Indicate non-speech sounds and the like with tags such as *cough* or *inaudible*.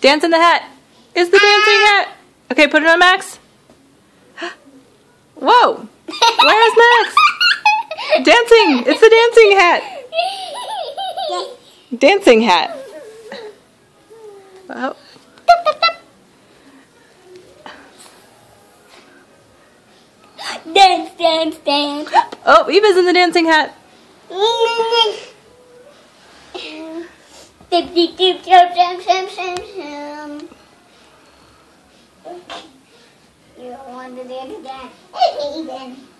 Dance in the hat. It's the dancing hat. Okay, put it on Max. *gasps* Whoa. Where's Max? Dancing. It's the dancing hat. Dancing hat. Oh. Dance, dance, dance. Oh, Eva's in the dancing hat. *laughs* Dip, dip, dip, dip, dip, dip, dip, dip. You don't want to dance again. *laughs*